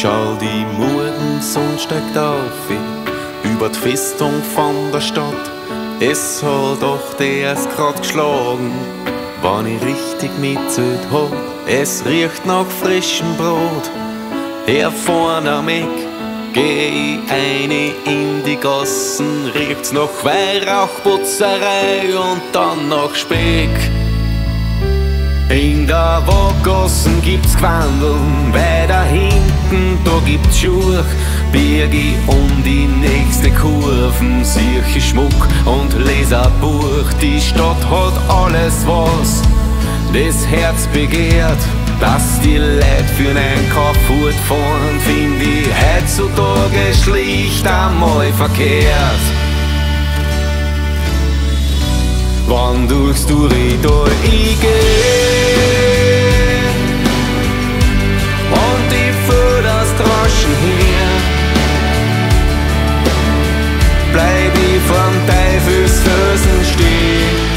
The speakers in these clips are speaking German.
Schau die Morgensonne steigt auf über die Festung von der Stadt. Es hat doch der erst grad geschlagen, wann ich richtig mitzählt hab. Es riecht nach frischem Brot, her vorne am Eck. Geh ich eine in die Gassen, riecht's nach Weihrauchputzerei und dann nach Speck. In der Waggassen gibt's Quandeln, weiter hinten, da gibt's Schurch. Birgi um die nächste Kurven, sicher Schmuck und Leserbuch. Die Stadt hat alles, was das Herz begehrt. Dass die Leute für einen Kaufhut fahren, find ich heutzutage schlicht einmal verkehrt. Wann durchs Durridor ich geh und ich führ das Droschen her, bleib ich vom Teufelsfüßen stehen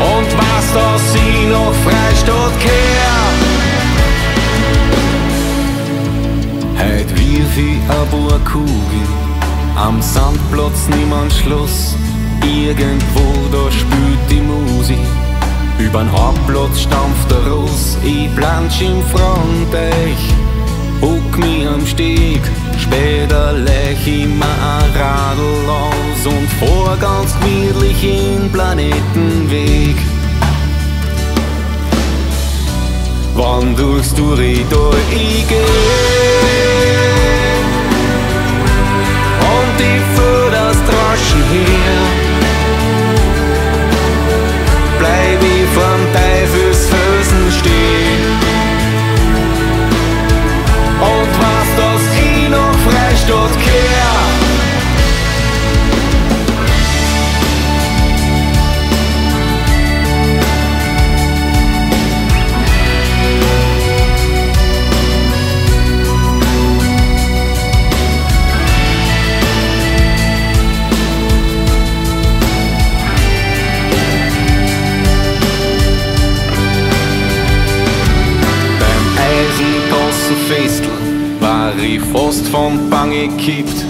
und was, dass ich noch Freistadt kehr. Heut wirf ich ein paar Kugeln, am Sandplatz niemand Schluss. Irgendwo da spült die Musik, übern Hauptplatz stampft der Russ. Ich plansch im Fronteich, huck mich am Steg, später lech ich mir ein Radl aus und fahr ganz gemütlich in Planetenweg. Wann durchs Durridor ich geh Eisentassenfestel war ich fast vom Bange gekippt.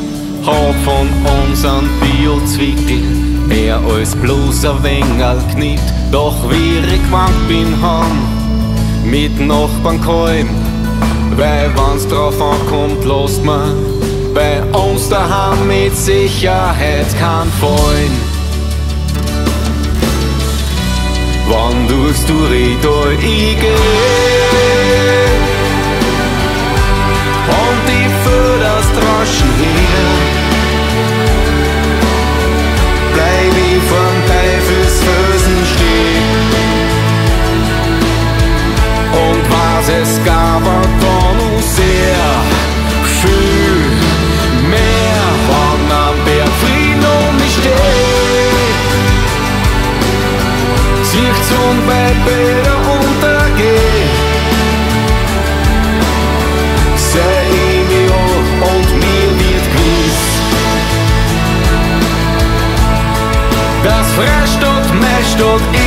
Hab von unseren Biozwickel mehr als bloß ein Wengerl knippt. Doch wie ich gewandt bin, han mit Nachbarn gehalten. Weil wenn's drauf ankommt, lasst man bei uns daheim mit Sicherheit kein Fallen. Wann durchs Durridor ich geh Und bei Bilder untergeht. Seh ich mich an und mir wird gewiss, dass Freistadt, meine Stadt